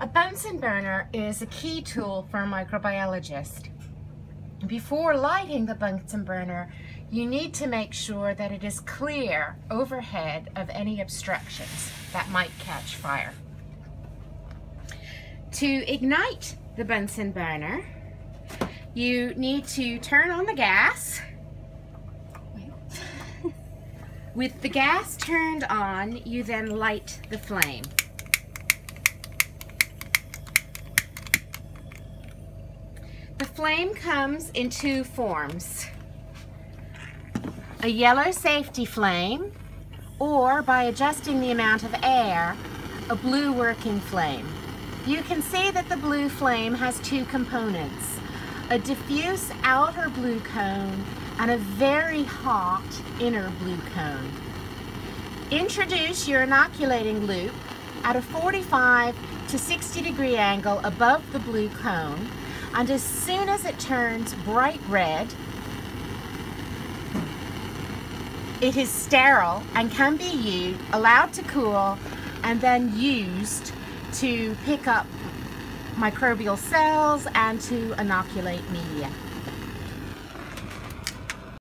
A Bunsen burner is a key tool for a microbiologist. Before lighting the Bunsen burner, you need to make sure that it is clear overhead of any obstructions that might catch fire. To ignite the Bunsen burner, you need to turn on the gas. With the gas turned on, you then light the flame. The flame comes in two forms. A yellow safety flame, or by adjusting the amount of air, a blue working flame. You can see that the blue flame has two components, a diffuse outer blue cone and a very hot inner blue cone. Introduce your inoculating loop at a 45 to 60 degree angle above the blue cone and as soon as it turns bright red, it is sterile and can be used, allowed to cool, and then used to pick up microbial cells and to inoculate media.